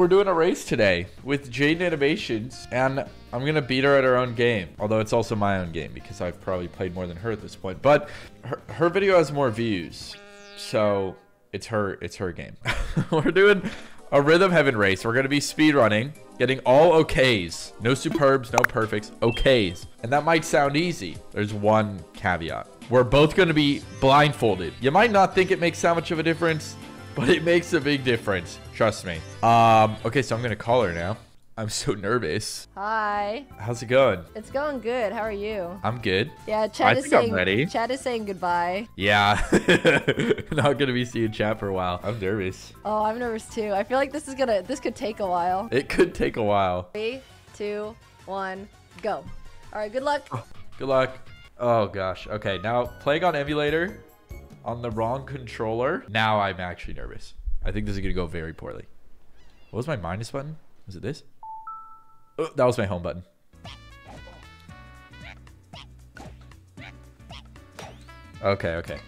We're doing a race today with Jaiden Animations, and I'm gonna beat her at her own game. Although it's also my own game because I've probably played more than her at this point. But her, her video has more views, so it's her it's her game. We're doing a Rhythm Heaven race. We're gonna be speed running, getting all OKs. no superbs, no perfects, OKs. and that might sound easy. There's one caveat. We're both gonna be blindfolded. You might not think it makes that much of a difference but it makes a big difference. Trust me. Um, okay, so I'm gonna call her now. I'm so nervous. Hi. How's it going? It's going good. How are you? I'm good. Yeah, Chad I is think I'm saying ready. Chad is saying goodbye. Yeah. Not gonna be seeing chat for a while. I'm nervous. Oh, I'm nervous too. I feel like this is gonna this could take a while. It could take a while. Three, two, one, go. All right, good luck. Good luck. Oh gosh. Okay, now playing on emulator on the wrong controller. Now I'm actually nervous. I think this is gonna go very poorly. What was my minus button? Was it this? Oh, that was my home button. Okay, okay.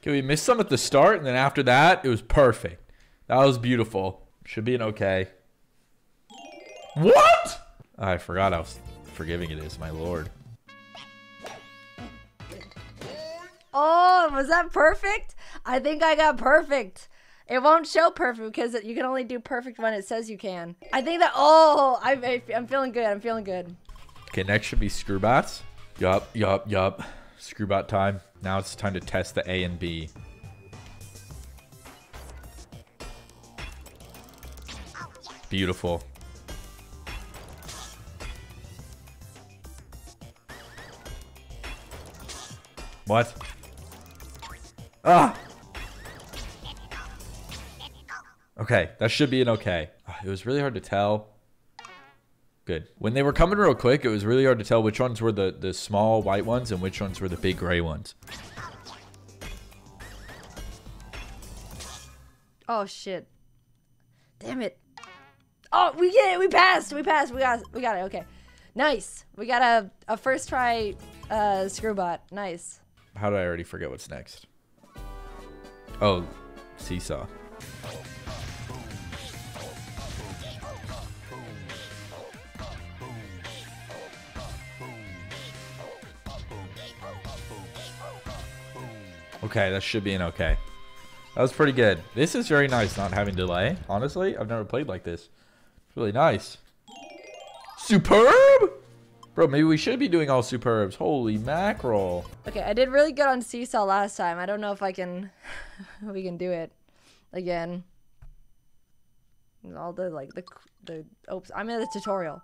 Okay, we missed some at the start, and then after that, it was perfect. That was beautiful. Should be an okay. What? I forgot how forgiving it is, my lord. Oh, was that perfect? I think I got perfect. It won't show perfect because you can only do perfect when it says you can. I think that. Oh, I, I'm feeling good. I'm feeling good. Okay, next should be screwbots. Yup, yup, yup. Screwbot time. Now it's time to test the A and B. Beautiful. What? Ah! Okay, that should be an okay. Ah, It was really hard to tell. Good. When they were coming real quick, it was really hard to tell which ones were the, the small white ones and which ones were the big gray ones. Oh shit. Damn it. Oh, we get it. We passed. We passed. We got. We got it. Okay. Nice. We got a a first try uh screwbot. Nice. How did I already forget what's next? Oh, seesaw. Okay, that should be an okay. That was pretty good. This is very nice not having delay. Honestly, I've never played like this. It's really nice. Superb? Bro, maybe we should be doing all superbs. Holy mackerel. Okay, I did really good on seesaw last time. I don't know if I can. we can do it again. All the like the the. Oops, I'm in the tutorial.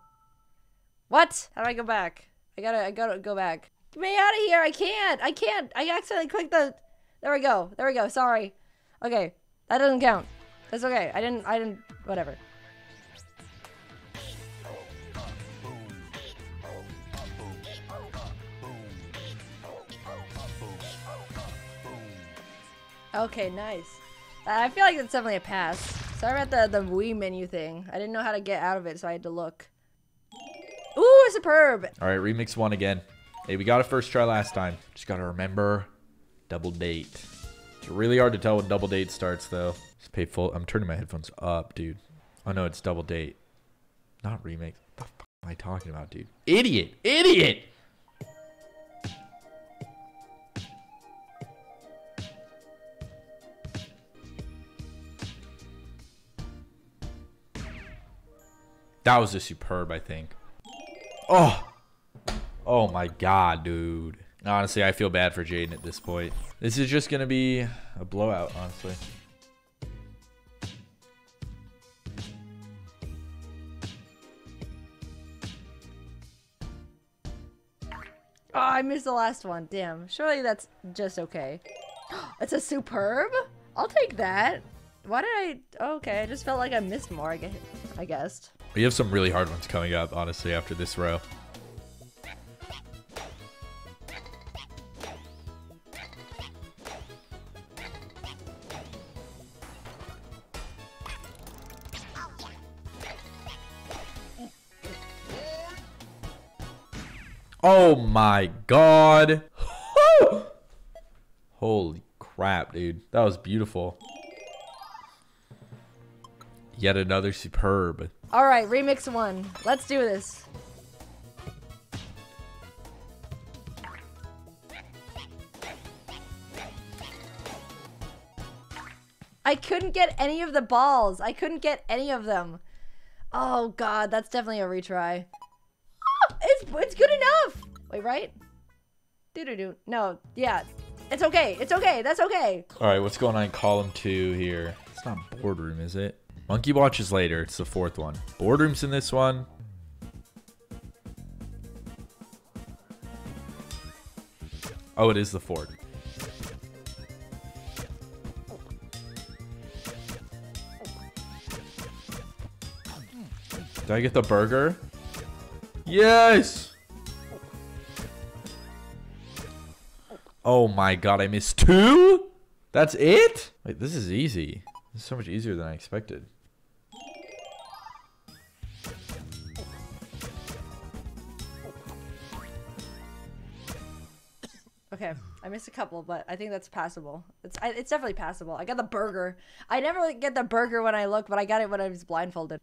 What? How do I go back? I gotta I gotta go back. Get me out of here! I can't! I can't! I accidentally clicked the. There we go. There we go. Sorry. Okay, that doesn't count. That's okay. I didn't. I didn't. Whatever. Okay, nice. I feel like it's definitely a pass. Sorry about the, the Wii menu thing. I didn't know how to get out of it, so I had to look. Ooh, superb! All right, remix one again. Hey, we got a first try last time. Just got to remember double date. It's really hard to tell when double date starts, though. Just pay full. I'm turning my headphones up, dude. Oh, no, it's double date. Not remix. What the fuck am I talking about, dude? Idiot! Idiot! That was a superb, I think. Oh! Oh my god, dude. Honestly, I feel bad for Jaiden at this point. This is just gonna be a blowout, honestly. Oh, I missed the last one. Damn. Surely that's just okay. it's a superb? I'll take that. Why did I... okay, I just felt like I missed more, I guess. I guessed. We have some really hard ones coming up, honestly, after this row. Oh my god. Holy crap, dude. That was beautiful. Yet another superb. All right, remix one. Let's do this. I couldn't get any of the balls. I couldn't get any of them. Oh god, that's definitely a retry. Ah, it's it's good enough. Wait, right? Doo doo doo. No, yeah. It's okay. It's okay. That's okay. All right, what's going on in column two here? It's not boardroom, is it? Monkey Watch is later. It's the fourth one. Boardroom's in this one. Oh, it is the fourth. Did I get the burger? Yes! Oh my god, I missed two? That's it? Wait, this is easy. This is so much easier than I expected. Okay, I missed a couple, but I think that's passable. It's I, it's definitely passable. I got the burger. I never get the burger when I look, but I got it when I was blindfolded.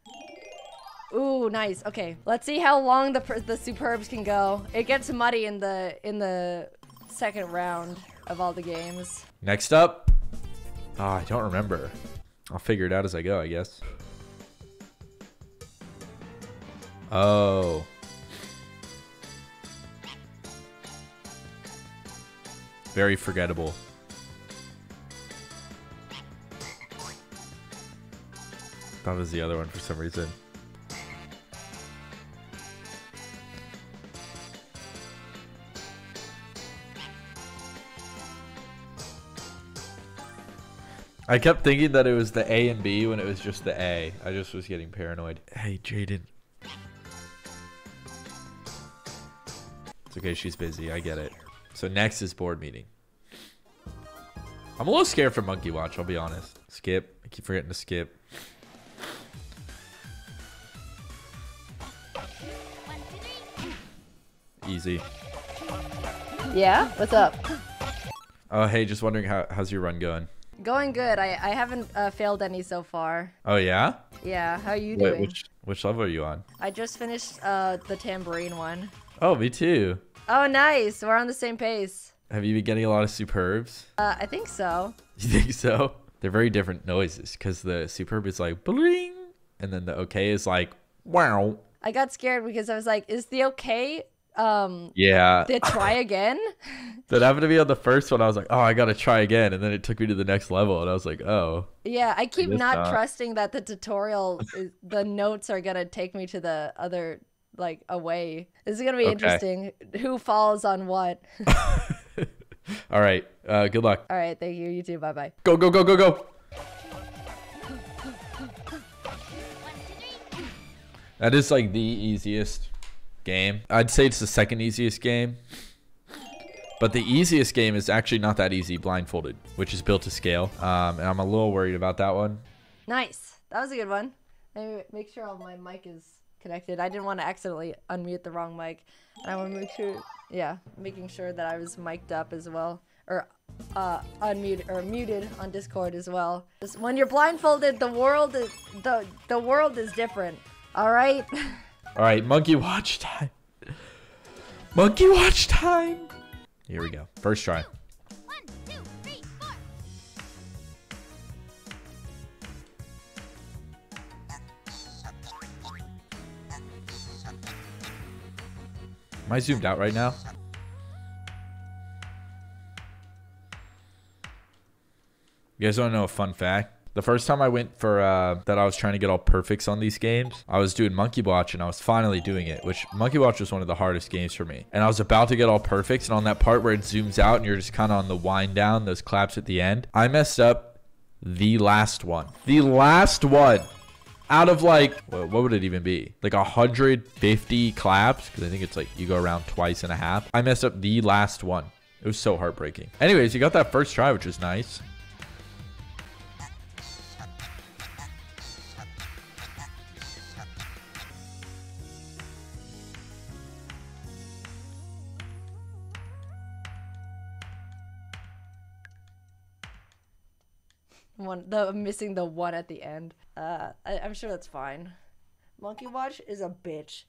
Ooh, nice. Okay, let's see how long the the superbs can go. It gets muddy in the in the second round of all the games. Next up. Oh, I don't remember. I'll figure it out as I go, I guess. Oh. Very forgettable. That was the other one for some reason. I kept thinking that it was the A and B when it was just the A. I just was getting paranoid. Hey, Jaiden. It's okay, she's busy. I get it. So next is board meeting. I'm a little scared for Monkey Watch, I'll be honest. Skip. I keep forgetting to skip. Easy. Yeah, what's up? Oh, hey, just wondering how how's your run going? Going good. I I haven't uh, failed any so far. Oh yeah? Yeah, how are you Wait, doing? which which level are you on? I just finished uh the tambourine one. Oh, me too. Oh, nice. We're on the same pace. Have you been getting a lot of superbs? Uh, I think so. You think so? They're very different noises because the superb is like bling, and then the okay is like wow. I got scared because I was like, is the okay um Yeah, the try again? that happened to me on the first one. I was like, oh, I gotta try again, and then it took me to the next level, and I was like, oh, yeah, I keep guess not not. trusting that the tutorial is, the notes are going to take me to the other like away. This is going to be Okay. interesting. Who falls on what? all right. Uh, good luck. All right, thank you. You too. Bye-bye. Go go go go go. That is like the easiest game. I'd say it's the second easiest game. But the easiest game is actually not that easy, blindfolded, which is built to scale. Um, and I'm a little worried about that one. Nice. That was a good one. Let me make sure all my mic is connected. I didn't want to accidentally unmute the wrong mic. And I want to make sure, yeah, making sure that I was mic'd up as well. Or uh, unmuted or muted on Discord as well. Just when you're blindfolded, the world is the the world is different. All right. All right, monkey watch time. Monkey watch time. Here we go. First try. Am I zoomed out right now? You guys to know a fun fact? The first time I went for uh, that, I was trying to get all perfects on these games. I was doing Monkey Watch, and I was finally doing it. Which Monkey Watch was one of the hardest games for me. And I was about to get all perfects, and on that part where it zooms out, and you're just kind of on the wind down, those claps at the end, I messed up the last one. The last one out of like what, would it even be? Like 150 claps? Because i think it's like you go around twice and a half. I messed up the last one. It was so heartbreaking. Anyways you got that first try which was nice the missing the one at the end. Uh, I, I'm sure that's fine. Monkey Watch is a bitch.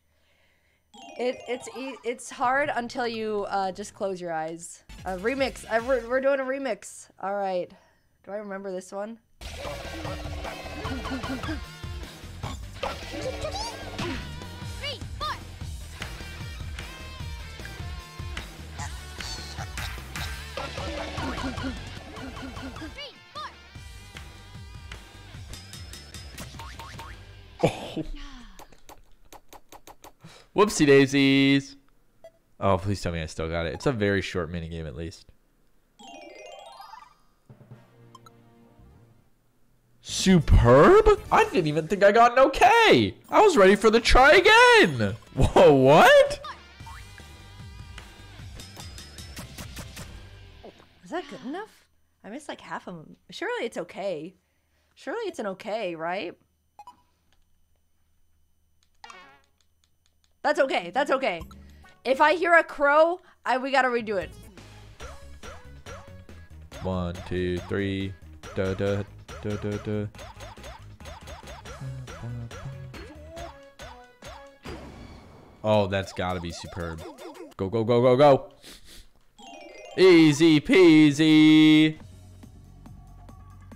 It it's it's hard until you uh, just close your eyes. A remix. I, we're, we're doing a remix. All right. Do I remember this one? Three, four. Three, Whoopsie daisies. Oh, please tell me I still got it. It's a very short minigame at least. Superb? I didn't even think I got an okay. I was ready for the try again. Whoa, what? Is that good enough? I missed like half of them. Surely it's okay. Surely it's an okay, right? That's okay. That's okay. If I hear a crow, I we gotta redo it. One, two, three. Da da da da da. Oh, that's gotta be superb. Go, go, go, go, go. Easy peasy.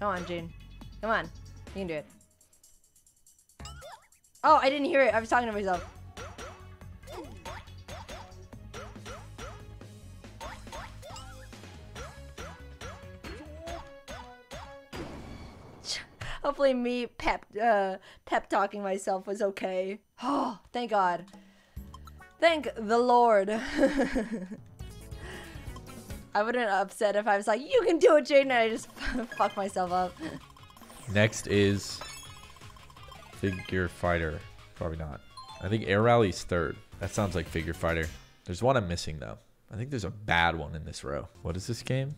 Come on, June. Come on. You can do it. Oh, I didn't hear it. I was talking to myself. Hopefully me pep uh pep talking myself was okay. Oh, thank God. Thank the Lord. I wouldn't upset if I was like, you can do it, Jaiden, and I just fuck myself up. Next is figure fighter. Probably not. I think air rally's third. That sounds like figure fighter. There's one I'm missing though. I think there's a bad one in this row. What is this game?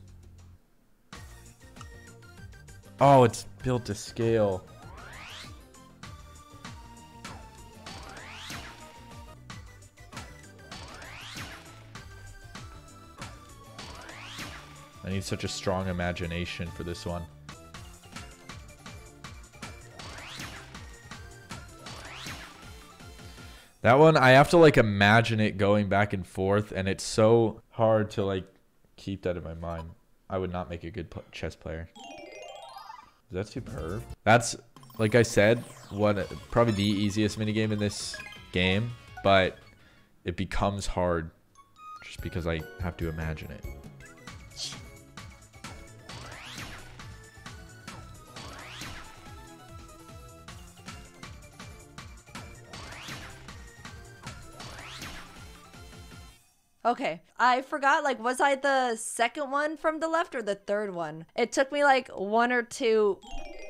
Oh, it's built to scale. I need such a strong imagination for this one. That one, I have to like imagine it going back and forth, and it's so hard to like keep that in my mind. I would not make a good chess player. Is that superb? That's like I said, what probably the easiest minigame in this game, but it becomes hard just because I have to imagine it. Okay. I forgot, like, was I the second one from the left or the third one? It took me like one or two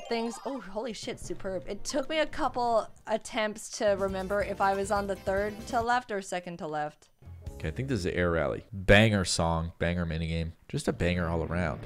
things. Oh, holy shit, superb. It took me a couple attempts to remember if I was on the third to left or second to left. Okay, I think this is Air Rally. Banger song, banger minigame. Just a banger all around.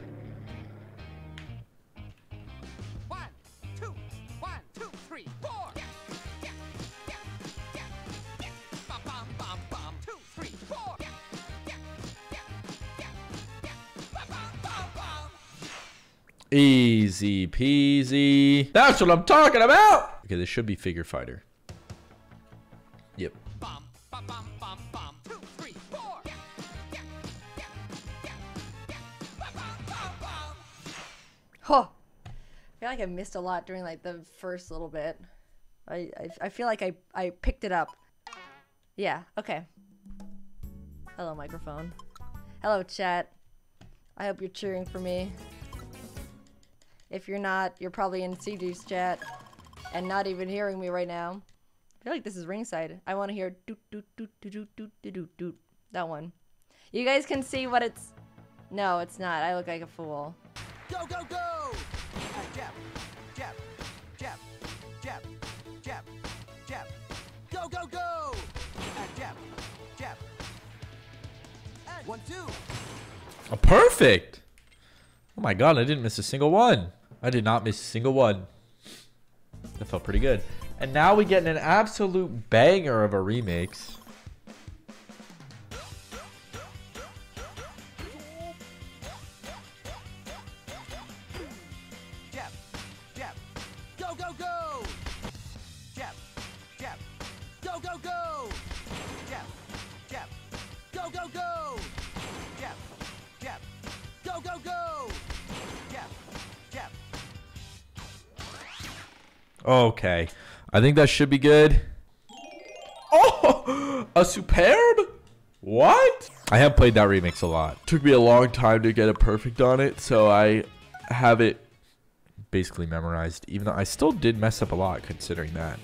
Easy peasy. That's what I'm talking about. Okay, this should be figure fighter. Yep. Bum, bum, bum, bum, bum. Two, three, four. Bum, bum, bum, bum. Huh. I feel like I missed a lot during like the first little bit. I, I, I feel like I, I picked it up. Yeah, okay. Hello, microphone. Hello, chat. I hope you're cheering for me. If you're not, you're probably in CJ's chat and not even hearing me right now. I feel like this is ringside. I want to hear doot doot doot doot doot doot doot doot doot. That one. You guys can see what it's. No, it's not. I look like a fool. Go, go, go! Jab, jab, jab, jab, jab, jab. Go, go, go! Jab, jab. One, two. Oh, perfect. Oh my god, I didn't miss a single one. I did not miss a single one. That felt pretty good. And now we get an absolute banger of a remix. Go, go, go! Go, go, go! Go, go, go! Go, go, go! Okay. I think that should be good. Oh, a superb? What? I have played that remix a lot. Took me a long time to get it perfect on it, so I have it basically memorized, even though I still did mess up a lot considering that.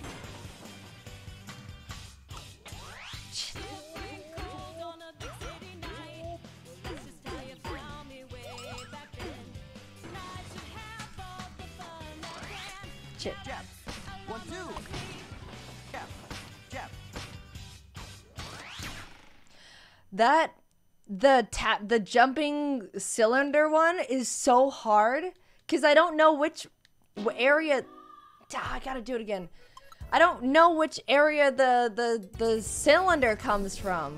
That the tap the jumping cylinder one is so hard because I don't know which area. Ah, I gotta do it again. I don't know which area the the the cylinder comes from.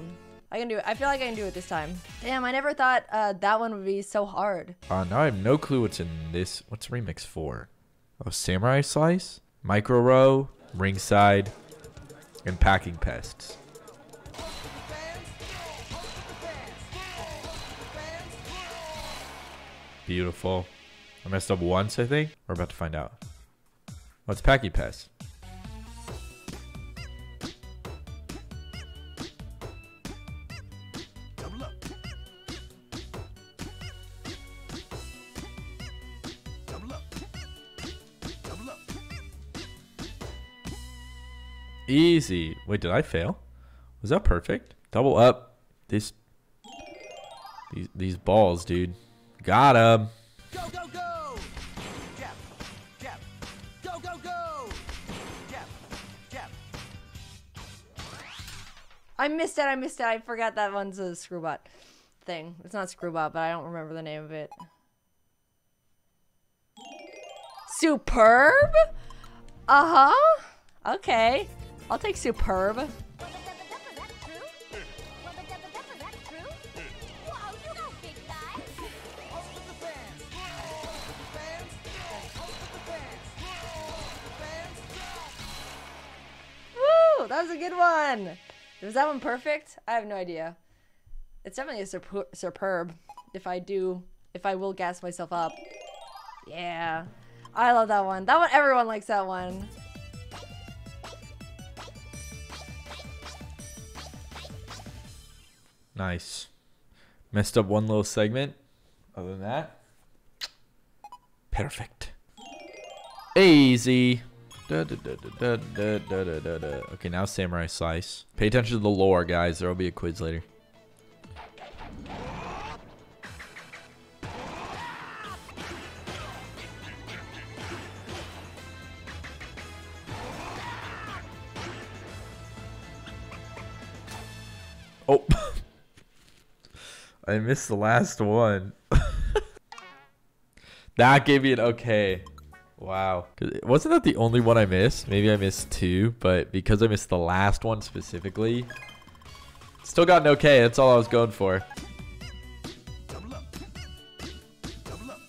I can do it. I feel like I can do it this time. Damn, I never thought uh, that one would be so hard. Uh, now I have no clue what's in this. What's remix for? Oh, Samurai Slice, Micro Row, Ringside, and Packing Pests. Beautiful. I messed up once, I think. We're about to find out. What's Packy Pass? Easy. Wait, did I fail? Was that perfect? Double up. This. These these balls, dude. Got him. Go, go, go! Jab, jab. Go, go, go! Jab, jab. I missed it. I missed it. I forgot that one's a screwbot thing. It's not screwbot, but I don't remember the name of it. Superb? Uh huh. Okay. I'll take superb. That was a good one. Was that one perfect? I have no idea. It's definitely a superb. If I do, if I will gas myself up. Yeah. I love that one. That one, everyone likes that one. Nice. Messed up one little segment. Other than that, perfect. Easy. Okay, now Samurai Slice. Pay attention to the lore, guys. There will be a quiz later. Oh. I missed the last one. that gave me an okay. Wow. 'Cause it- Wasn't that the only one I missed? Maybe I missed two, but because I missed the last one specifically, still got an okay. That's all I was going for. Double up. Double up.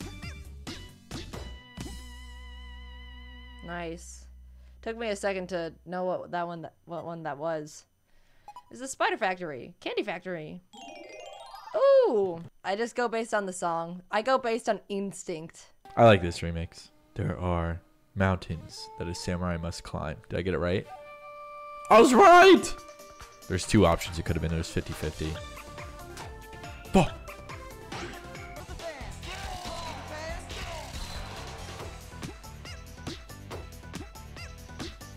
Nice. Took me a second to know what that one that what one that was. Is the Spider Factory, Candy Factory. Ooh, I just go based on the song. I go based on instinct. I like this remix. There are mountains that a samurai must climb. Did I get it right? I was right! There's two options it could have been. It was 50 50. Oh. Up with the fans.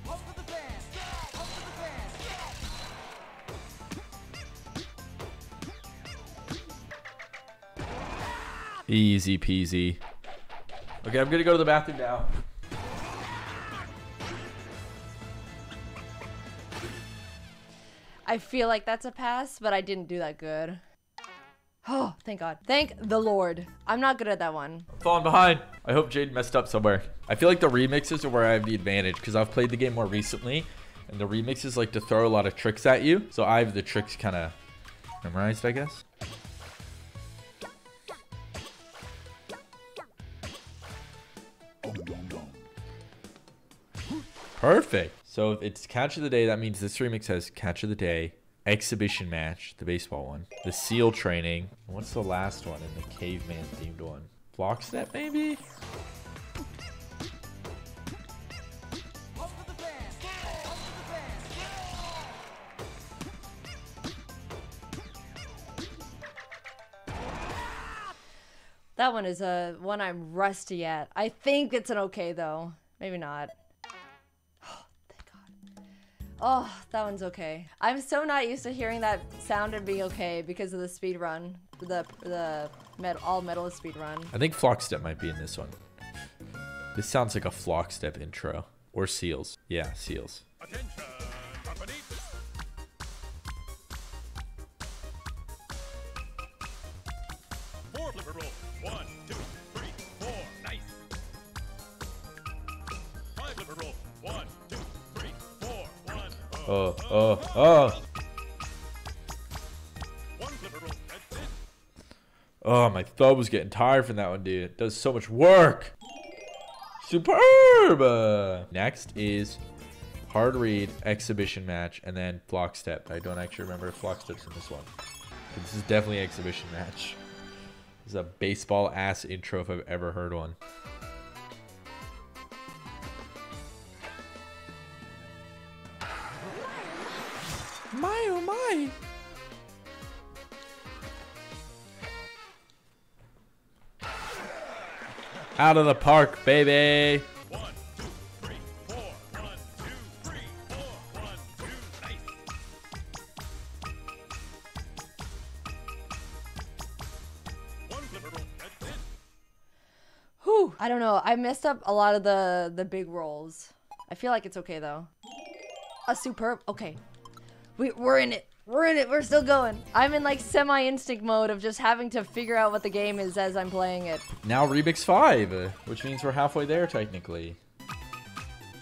Up with the fans. Easy peasy. Okay, I'm gonna go to the bathroom now. I feel like that's a pass, but I didn't do that good. Oh, thank God. Thank the Lord. I'm not good at that one. falling behind. I hope Jade messed up somewhere. I feel like the remixes are where I have the advantage because I've played the game more recently, and the remixes like to throw a lot of tricks at you. So I have the tricks kind of memorized, I guess. Perfect. So if it's catch of the day, that means this remix has catch of the day, exhibition match, the baseball one, the seal training. What's the last one in the caveman themed one? Block step maybe? Over the fence. Over the fence. That one is a one I'm rusty at. I think it's an okay though. Maybe not. Oh, thank God. That one's okay. I'm so not used to hearing that sound and being okay because of the speed run. The the met all metal speed run. I think flock step might be in this one. This sounds like a flock step intro. Or seals. Yeah, seals. Attention, Oh, oh, oh. Oh, my thumb was getting tired from that one, dude. It does so much work. Superb. Next is hard read, exhibition match, and then flock step. I don't actually remember if flock step's in this one. But this is definitely exhibition match. This is a baseball ass intro if I've ever heard one. Out of the park, baby. I don't know. I messed up a lot of the the big rolls. I feel like it's okay though. A superb. Okay. We we're in it. We're in it. We're still going. I'm in like semi instinct mode of just having to figure out what the game is as I'm playing it. Now Remix 5, uh, which means we're halfway there technically.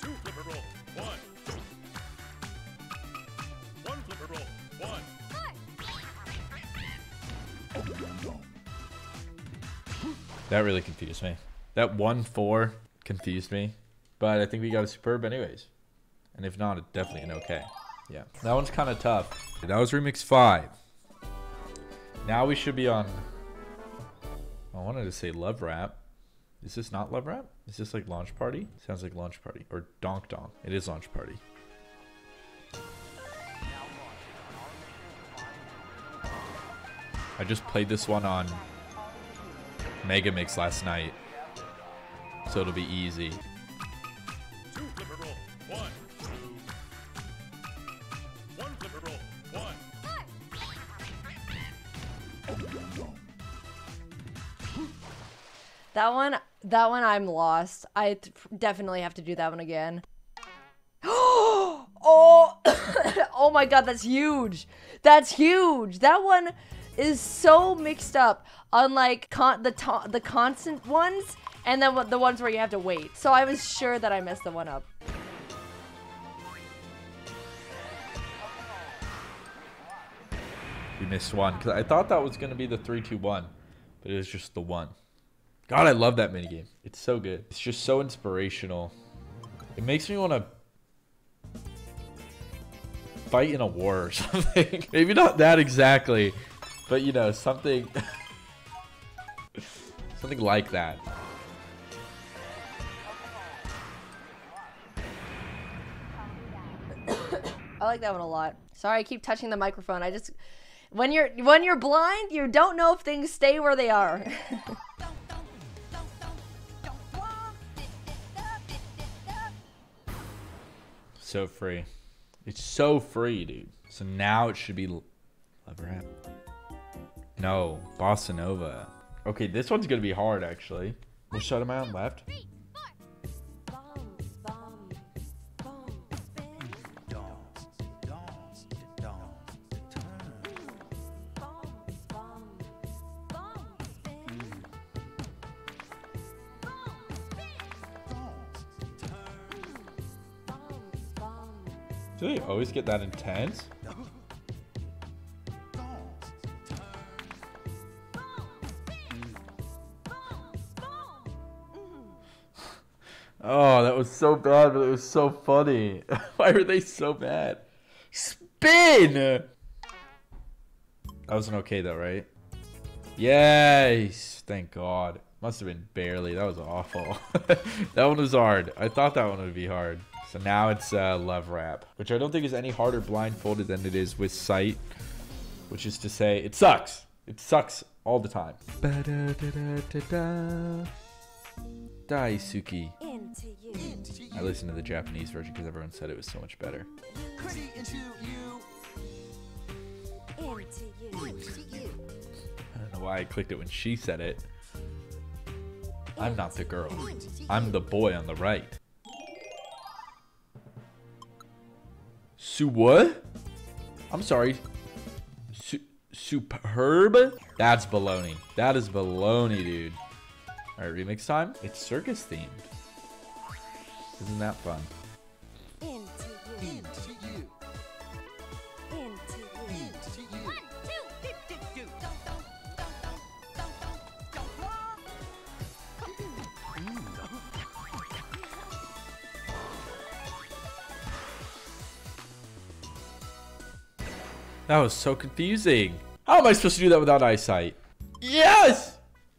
Two flipper roll. One. One flipper roll. One. That really confused me. That 1 4 confused me. But I think we got a superb anyways. And if not, it's definitely an okay. Yeah. That one's kind of tough. That was Remix 5. Now we should be on. I wanted to say Love Rap. Is this not Love Rap? Is this like Launch Party? Sounds like Launch Party. Or Donk Donk. It is Launch Party. I just played this one on Mega Mix last night. So it'll be easy. That one, that one, I'm lost. I definitely have to do that one again. oh, oh my god, that's huge. That's huge. That one is so mixed up. Unlike con- the to- the constant ones, and then the ones where you have to wait. So I was sure that I messed the one up. We missed one because I thought that was gonna be the three, two, one, but it was just the one. God, I love that minigame. It's so good. It's just so inspirational. It makes me want to fight in a war or something. Maybe not that exactly, but you know, something, something like that. I like that one a lot. Sorry, I keep touching the microphone. I just when you're when you're blind, you don't know if things stay where they are. So free. It's so free, dude. So now it should be l- Love Rap. No, Bossa Nova. Okay, this one's gonna be hard actually. Which side am I on? Left? Always get that intense? Oh, that was so bad, but it was so funny. Why were they so bad? Spin! That wasn't okay though, right? Yes! Thank God. Must have been barely. That was awful. that one was hard. I thought that one would be hard. So now it's uh, Love Rap, which I don't think is any harder blindfolded than it is with sight. Which is to say, it sucks. It sucks all the time. You. I listened to the Japanese version because everyone said it was so much better. I don't know why I clicked it when she said it. I'm not the girl. I'm the boy on the right. Su what? I'm sorry. Su superb? That's baloney. That is baloney, dude. Alright, remix time. It's circus themed. Isn't that fun? That was so confusing. How am I supposed to do that without eyesight? Yes!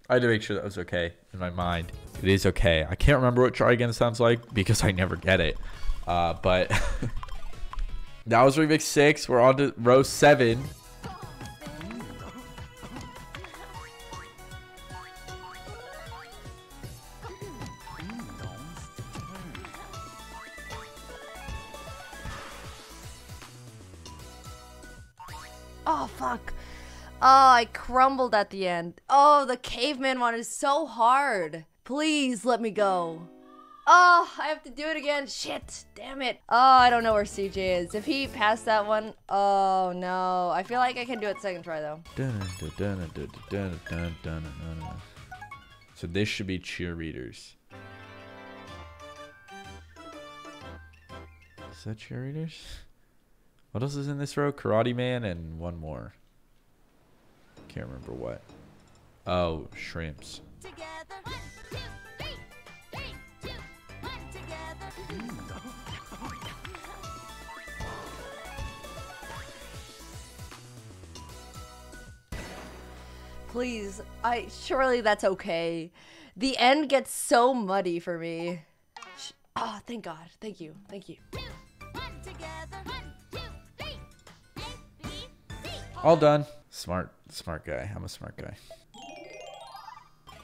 I had to make sure that was okay in my mind. It is okay. I can't remember what try again sounds like because I never get it. Uh, but that was remix six. We're on to row seven. Crumbled at the end. Oh, the caveman one is so hard. Please let me go. Oh, I have to do it again. Shit. Damn it. Oh, I don't know where CJ is. If he passed that one, oh no. I feel like I can do it second try though. So this should be cheerleaders. Is that cheerleaders? What else is in this row? Karate Man and one more. Can't remember what. Oh, shrimps. Together. One, two, three. Three, two, one. Together. Please. I surely that's okay. The end gets so muddy for me. Sh- Oh, thank God. Thank you. Thank you. One together. One, two, three. A, B, C. All done. Smart, smart guy. I'm a smart guy.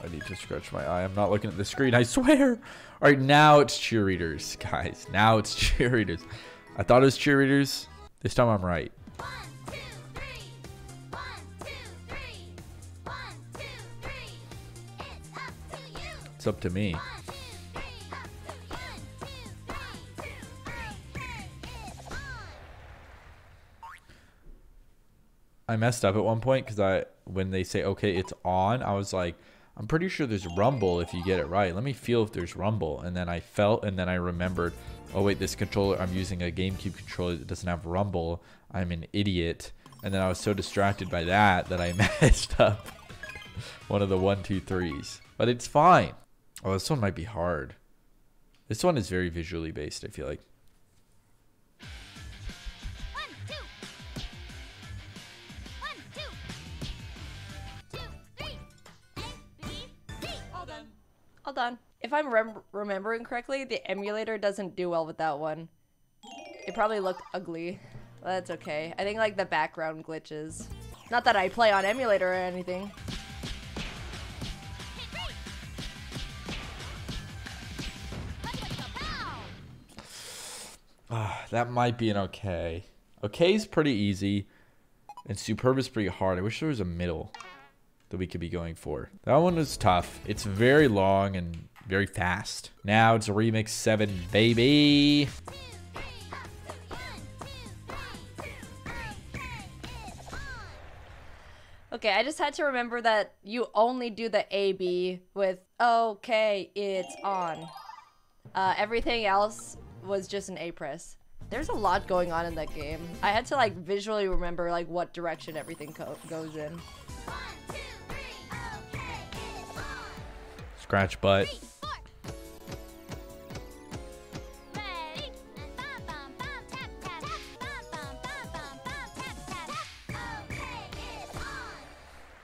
I need to scratch my eye. I'm not looking at the screen. I swear. All right, now it's cheerleaders, guys. Now it's cheerleaders. I thought it was cheerleaders. This time I'm right. It's up to. It's up to me. I messed up at one point because I when they say okay it's on I was like I'm pretty sure there's rumble if you get it right. Let me feel if there's rumble. And then I felt and then I remembered oh wait this controller I'm using a GameCube controller that doesn't have rumble. I'm an idiot. And then I was so distracted by that that I messed up one of the one two threes. But it's fine. Oh this one might be hard. This one is very visually based I feel like All done. If I'm rem- remembering correctly, the emulator doesn't do well with that one. It probably looked ugly. That's okay. I think like the background glitches. Not that I play on emulator or anything. Ah, that might be an okay. Okay is pretty easy, and superb is pretty hard. I wish there was a middle that we could be going for. That one was tough. It's very long and very fast. Now it's a remix seven, baby. Okay, I just had to remember that you only do the AB with okay, it's on. Uh, everything else was just an A press. There's a lot going on in that game. I had to like visually remember like what direction everything goes in. scratch butt.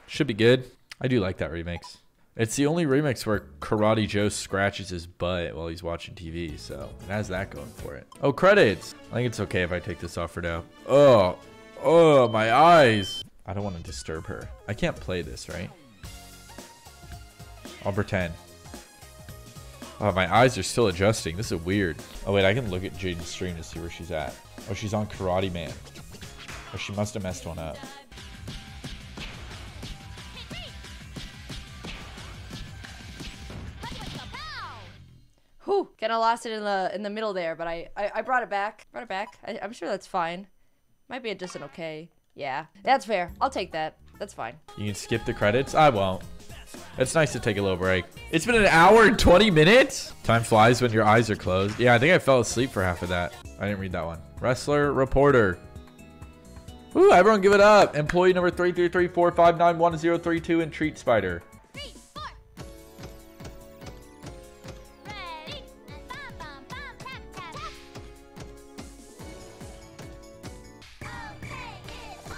Should be good. I do like that remix. It's the only remix where Karate Joe scratches his butt while he's watching TV, so it has that going for it. Oh, credits! I think it's okay if I take this off for now. Oh, oh, my eyes! I don't want to disturb her. I can't play this, right? I'll pretend. Oh, my eyes are still adjusting. This is weird. Oh, wait, I can look at Jaiden's stream to see where she's at. Oh, she's on Karate Man. Oh, she must have messed one up. Whew, kind of lost it in the in the middle there, but I I, I brought it back. Brought it back. I, I'm sure that's fine. Might be just an okay. Yeah, that's fair. I'll take that. That's fine. You can skip the credits? I won't. It's nice to take a little break. It's been an hour and 20 minutes? Time flies when your eyes are closed. Yeah, I think I fell asleep for half of that. I didn't read that one. Wrestler, reporter. Ooh, everyone give it up. Employee number 33345911032 and Treat Spider. Three, four. Ready, and bum, bum, bum, tap, tap, tap. Okay, it's on.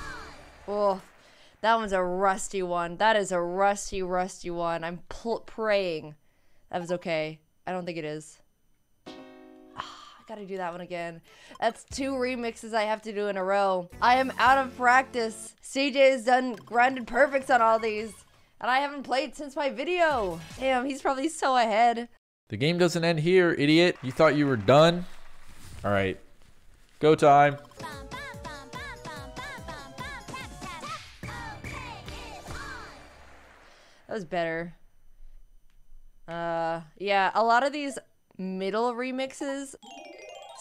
Oh, that one's a rusty one. That is a rusty, rusty one. I'm pl- praying that was okay. I don't think it is. Ah, I gotta do that one again. That's two remixes I have to do in a row. I am out of practice. CJ has done grinded perfects on all these. And I haven't played since my video. Damn, he's probably so ahead. The game doesn't end here, idiot. You thought you were done? All right. Go time. That was better. Uh, yeah, a lot of these middle remixes,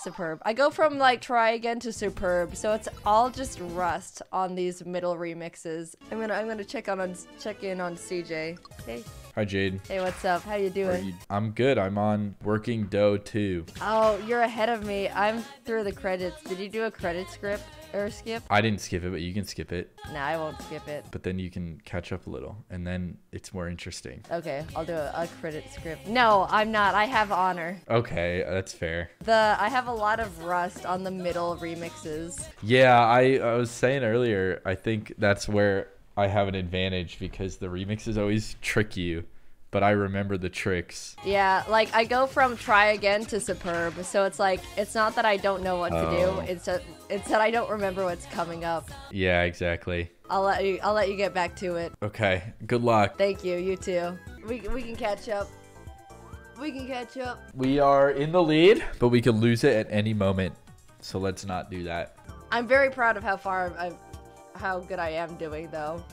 superb. I go from like try again to superb, so it's all just rust on these middle remixes. I'm gonna I'm gonna check on, on check in on CJ. Hey, Hi, Jade. hey, what's up? How you doing? you- I'm good. I'm on Working Dough 2. Oh, you're ahead of me. I'm through the credits. Did you do a credit script or skip? I didn't skip it, but you can skip it. Nah, I won't skip it. But then you can catch up a little, and then it's more interesting. Okay, I'll do a, a credit script. No, I'm not. I have honor. Okay, that's fair. The I have a lot of rust on the middle remixes. Yeah, I, I was saying earlier, I think that's where I have an advantage because the remixes always trick you, but I remember the tricks. Yeah, like I go from try again to superb, so it's like it's not that I don't know what to Oh. do. It's that it's that I don't remember what's coming up. Yeah, exactly. I'll let you I'll let you get back to it. Okay, good luck. Thank you. You too. We we can catch up. We can catch up. We are in the lead, but we could lose it at any moment. So let's not do that. I'm very proud of how far I've how good I am doing though.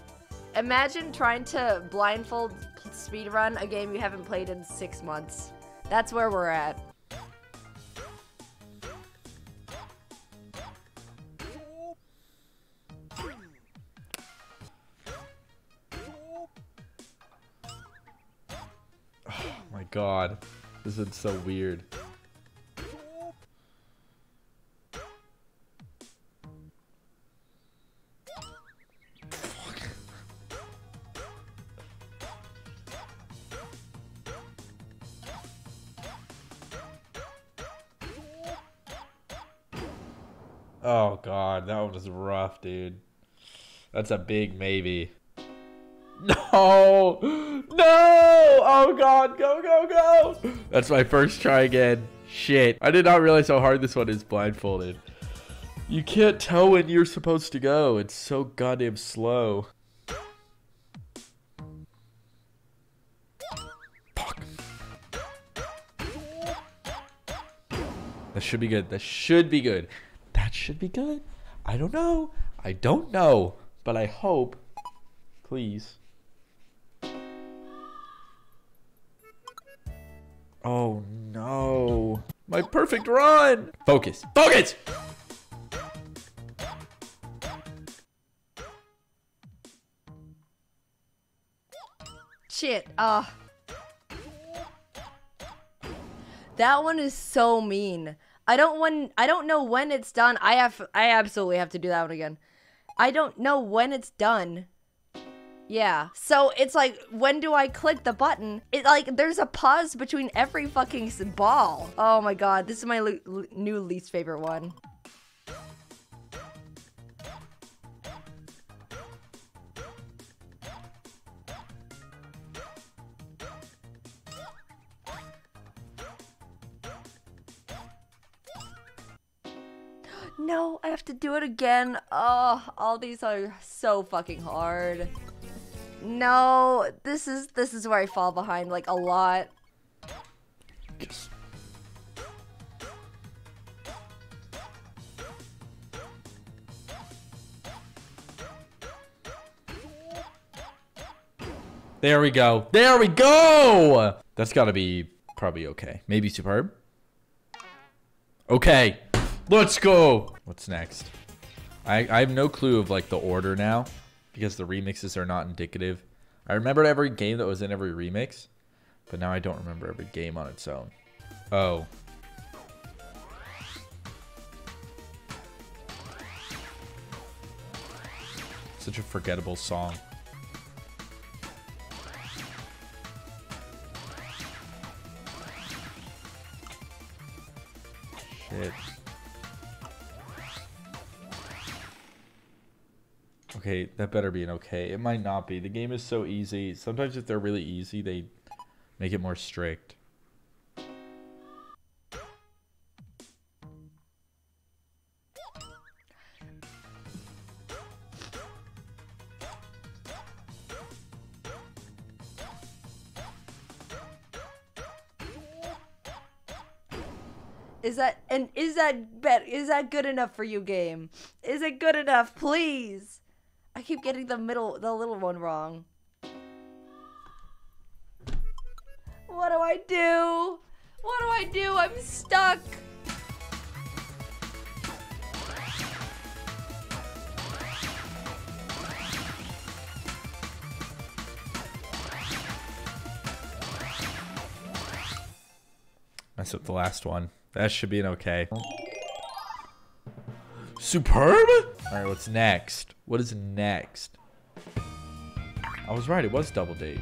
Imagine trying to blindfold speedrun a game you haven't played in six months. That's where we're at. Oh my god. This is so weird. Oh god, that one was rough, dude. That's a big maybe. No! No! Oh god, go, go, go! That's my first try again. Shit. I did not realize how hard this one is blindfolded. You can't tell when you're supposed to go. It's so goddamn slow. Fuck. That should be good. That should be good. That should be good. I don't know. I don't know. But I hope. Please. Oh no. My perfect run. Focus. Focus. Shit. Uh That one is so mean. I don't when I don't know when it's done. I have I absolutely have to do that one again. I don't know when it's done. Yeah. So it's like when do I click the button? It like there's a pause between every fucking ball. Oh my god, this is my new least favorite one. No, I have to do it again. Oh, all these are so fucking hard. No, this is this is where I fall behind like a lot. Yes. There we go. There we go. That's got to be probably okay. Maybe superb. Okay. Let's go. What's next? I, I have no clue of like the order now because the remixes are not indicative. I remembered every game that was in every remix, but now I don't remember every game on its own. Oh. Such a forgettable song. Shit. Okay, that better be an okay. It might not be. The game is so easy. Sometimes if they're really easy, they make it more strict. Is that and is that bet is that good enough for you game? Is it good enough, please? I keep getting the middle the little one wrong. What do I do? What do I do? I'm stuck. Mess up the last one. That should be an okay. Superb? Alright, what's next? What is next? I was right, it was double date.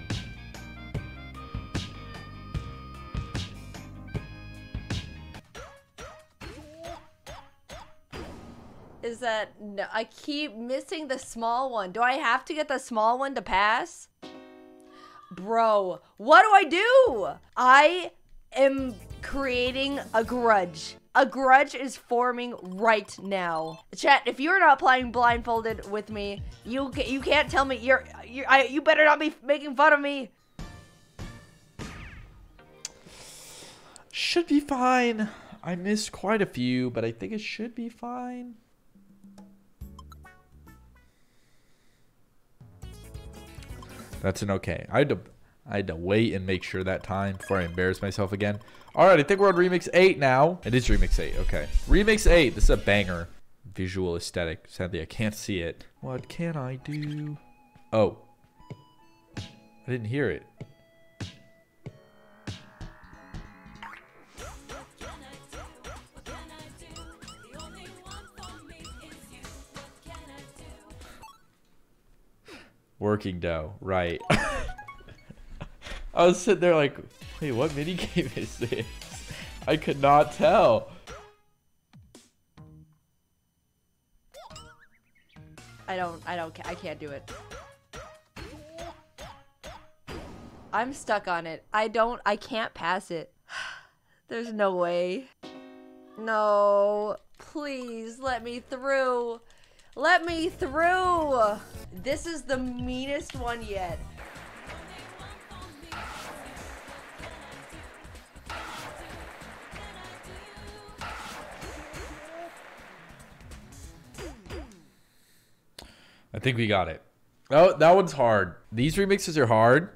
Is that no, I keep missing the small one. Do I have to get the small one to pass? Bro, what do I do? I am creating a grudge. A grudge is forming right now. Chat, if you're not playing blindfolded with me, you you can't tell me you're you I you better not be making fun of me. Should be fine. I missed quite a few, but I think it should be fine. That's an okay. I had to I had to wait and make sure that time before I embarrass myself again. Alright, I think we're on remix 8 now. It is remix 8, okay. Remix 8, this is a banger. Visual aesthetic. Sadly, I can't see it. What can I do? Oh. I didn't hear it. Working dough, right. I was sitting there like, wait, what mini game is this? I could not tell. I don't I don't I can't do it. I'm stuck on it. I don't I can't pass it. There's no way. No. Please let me through. Let me through. This is the meanest one yet. I think we got it. Oh, that one's hard. These remixes are hard.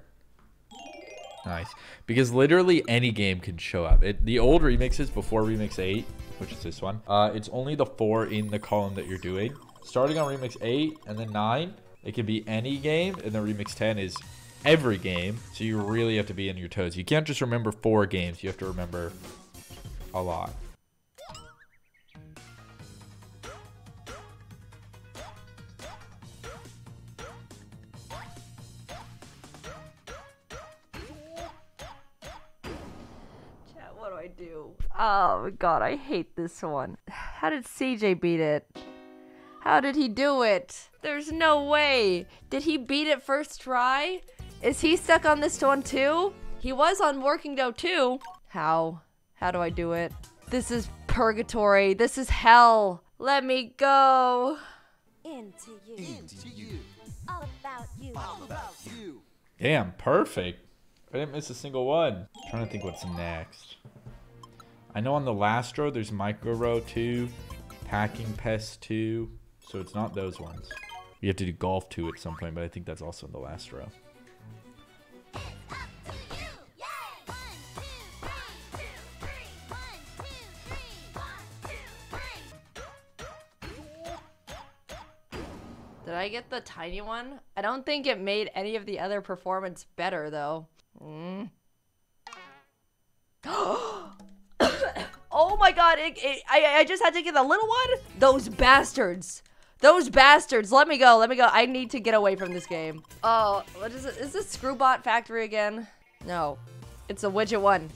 Nice. Because literally any game can show up. It, the old remixes before Remix 8, which is this one, uh, it's only the four in the column that you're doing. Starting on Remix 8 and then 9, it can be any game. And then Remix 10 is every game. So you really have to be in your toes. You can't just remember four games. You have to remember a lot. Oh my god, I hate this one. How did CJ beat it? How did he do it? There's no way. Did he beat it first try? Is he stuck on this one too? He was on Working Dough too. How? How do I do it? This is purgatory. This is hell. Let me go. Into you. Into you. All about you. All about you. Damn, perfect. I didn't miss a single one. trying to think what's next. I know on the last row there's micro row 2, packing pest 2, so it's not those ones. We have to do golf 2 at some point, but I think that's also in the last row. Did I get the tiny one? I don't think it made any of the other performance better though. Mm. oh my god, it, it, I, I just had to get the little one? Those bastards. Those bastards. Let me go. Let me go. I need to get away from this game. Oh, what is it? Is this Screwbot Factory again? No. It's a widget one.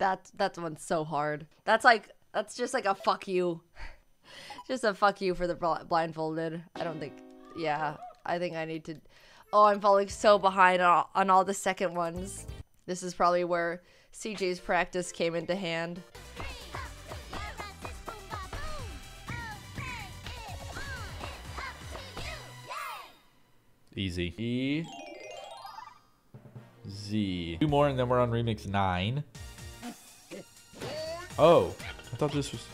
That that one's so hard. That's like that's just like a fuck you. just a fuck you for the blindfolded. I don't think. Yeah, I think I need to. Oh, I'm falling so behind on, on all the second ones. This is probably where CJ's practice came into hand. Easy. E. Z. Two more and then we're on remix 9. Oh, I thought this was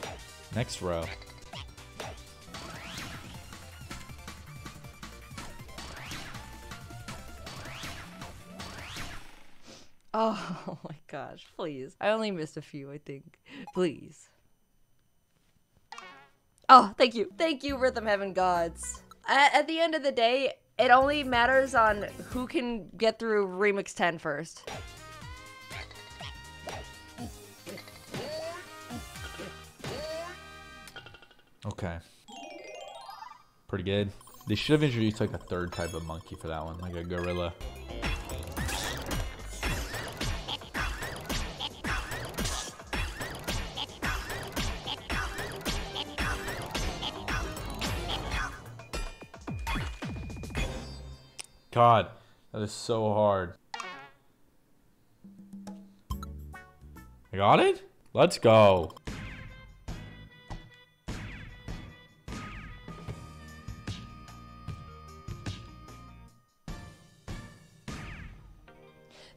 next row. Oh my gosh, please. I only missed a few, I think. Please. Oh, thank you. Thank you, Rhythm Heaven Gods. At, at the end of the day, it only matters on who can get through Remix 10 first. Okay. Pretty good. They should have introduced like a third type of monkey for that one, like a gorilla. God, that is so hard. I got it? Let's go.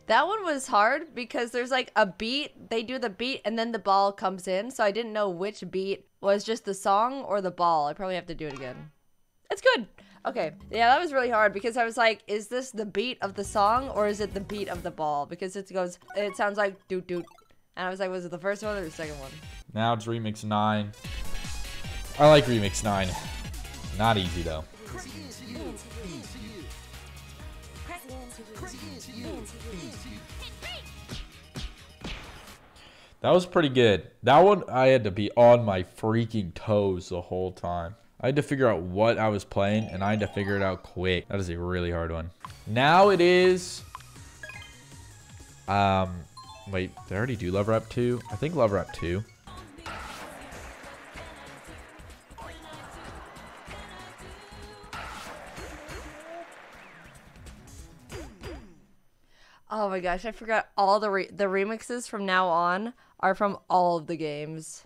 That one was hard because there's like a beat, they do the beat, and then the ball comes in. So I didn't know which beat was just the song or the ball. I probably have to do it again. It's good. Okay. Yeah, that was really hard because I was like, is this the beat of the song or is it the beat of the ball? Because it goes, it sounds like doot doot. And I was like, was it the first one or the second one? Now it's remix 9. I like remix 9. Not easy though. That was pretty good. That one, I had to be on my freaking toes the whole time. I had to figure out what I was playing, and I had to figure it out quick. That is a really hard one. Now it is... Um, wait, I already do Love Lab 2? I think Love Lab 2. Oh my gosh, I forgot all the re- the remixes from now on are from all of the games.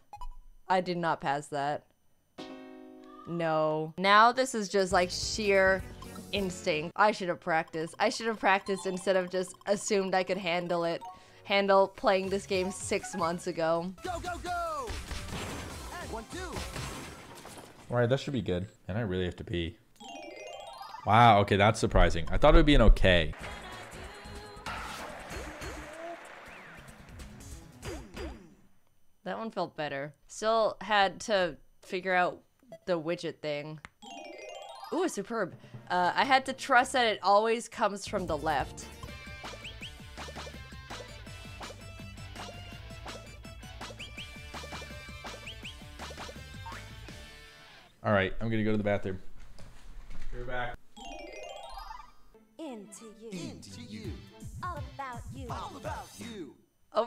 I did not pass that. No. Now this is just like sheer instinct. I should have practiced. I should have practiced instead of just assumed I could handle it. Handle playing this game six months ago. Go, go, go! One, two. Alright, that should be good. And I really have to pee. Wow, okay, that's surprising. I thought it would be an okay. That one felt better. Still had to figure out the widget thing. Ooh, superb. Uh, I had to trust that it always comes from the left. Alright, I'm gonna go to the bathroom. You're back. Into you. Into you. All about you. All about you.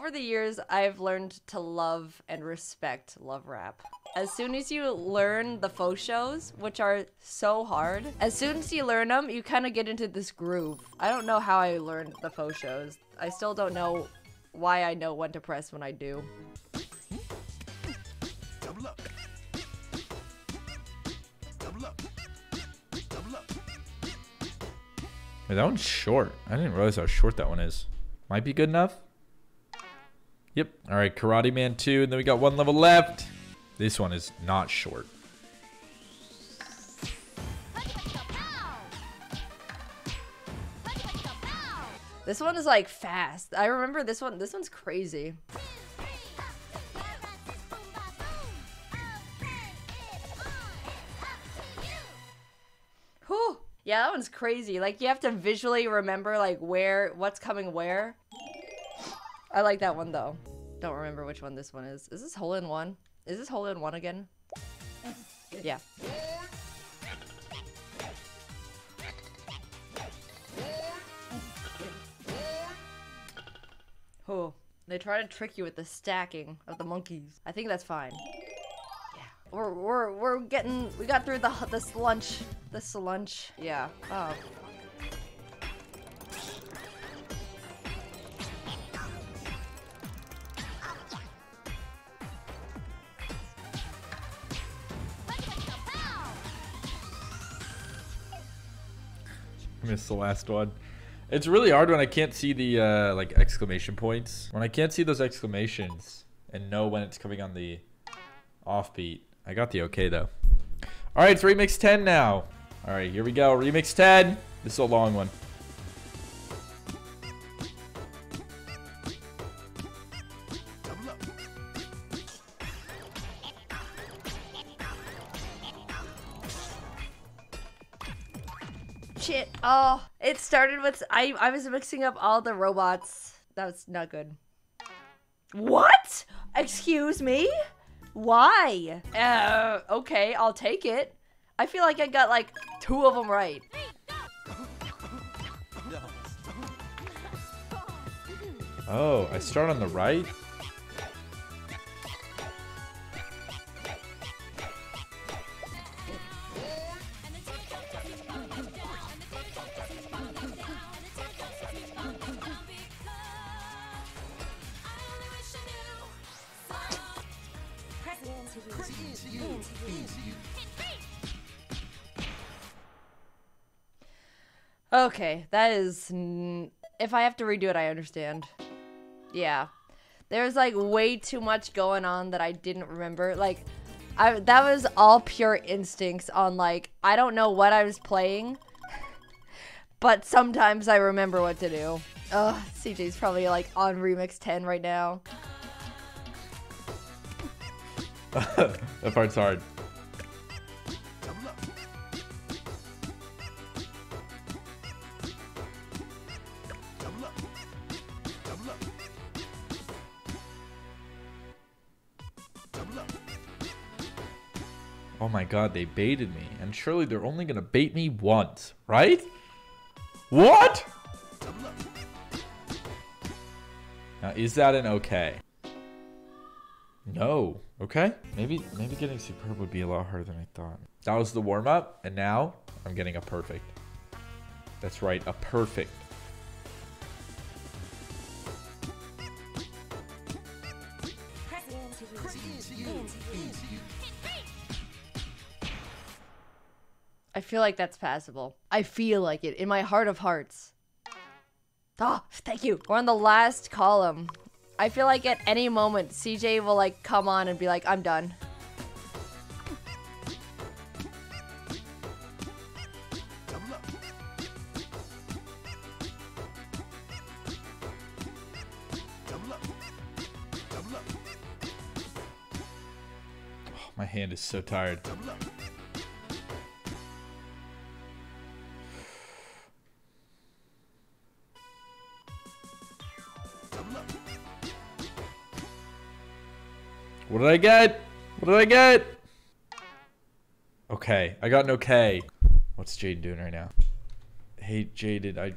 Over the years, I've learned to love and respect love rap. As soon as you learn the faux shows, which are so hard, as soon as you learn them, you kind of get into this groove. I don't know how I learned the faux shows. I still don't know why I know when to press when I do. Double up. Wait, that one's short. I didn't realize how short that one is. Might be good enough. Yep. All right, Karate Man 2, and then we got one level left. This one is not short. This one is like fast. I remember this one. This one's crazy. Whew. Yeah, that one's crazy. Like you have to visually remember like where what's coming where. I like that one though. Don't remember which one this one is. Is this hole in one? Is this hole in one again? Yeah. Oh, they try to trick you with the stacking of the monkeys. I think that's fine. Yeah, we're we're we're getting we got through the this lunch this lunch. Yeah. Oh. Missed the last one. It's really hard when I can't see the uh, like exclamation points. When I can't see those exclamations and know when it's coming on the offbeat. I got the okay though. All right, it's remix 10 now. All right, here we go. Remix 10. This is a long one. Started with I I was mixing up all the robots. That was not good. What? Excuse me? Why? Uh, okay, I'll take it. I feel like I got like two of them right. Oh, I start on the right? Okay, that is. If I have to redo it, I understand. Yeah, there's like way too much going on that I didn't remember. Like, I that was all pure instincts on like I don't know what I was playing, but sometimes I remember what to do. Ugh, CJ's probably like on remix 10 right now. that part's hard. My god, they baited me. And surely they're only gonna bait me once, right? What? Now, is that an okay? No. Okay. Maybe maybe getting superb would be a lot harder than I thought. That was the warm up, and now I'm getting a perfect. That's right, a perfect. I feel like that's passable. I feel like it in my heart of hearts. Oh, thank you. We're on the last column. I feel like at any moment CJ will like come on and be like, I'm done. My hand is so tired. What did I get? What did I get? Okay, I got an okay. What's Jade doing right now? Hey, Jaded, I.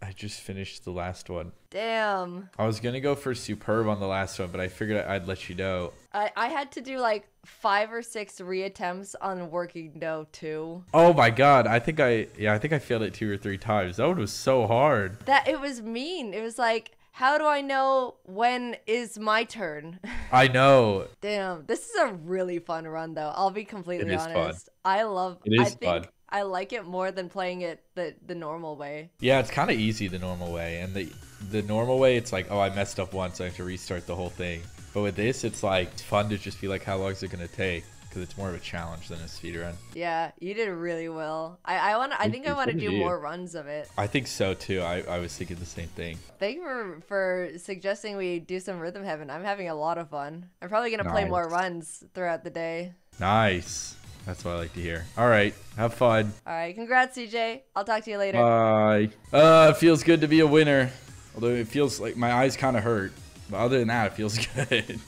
I just finished the last one. Damn. I was gonna go for superb on the last one, but I figured I'd let you know. I, I had to do like five or six reattempts on working dough too. Oh my god, I think I yeah, I think I failed it two or three times. That one was so hard. That it was mean. It was like, how do I know when is my turn? I know. Damn, this is a really fun run though. I'll be completely is fun. honest. I love. It I think fun. I like it more than playing it the the normal way. Yeah, it's kind of easy the normal way, and the the normal way it's like, oh, I messed up once, I have to restart the whole thing. But with this, it's like it's fun to just be like, how long is it gonna take? Because it's more of a challenge than a speed run. Yeah, you did really well. I I want. I think I want to do you. more runs of it. I think so too. I, I was thinking the same thing. Thank you for for suggesting we do some rhythm heaven. I'm having a lot of fun. I'm probably gonna play more runs throughout the day. Nice. That's what I like to hear. All right, have fun. All right, congrats, CJ. I'll talk to you later. Bye. Uh, it feels good to be a winner. Although it feels like my eyes kind of hurt. But other than that, it feels good.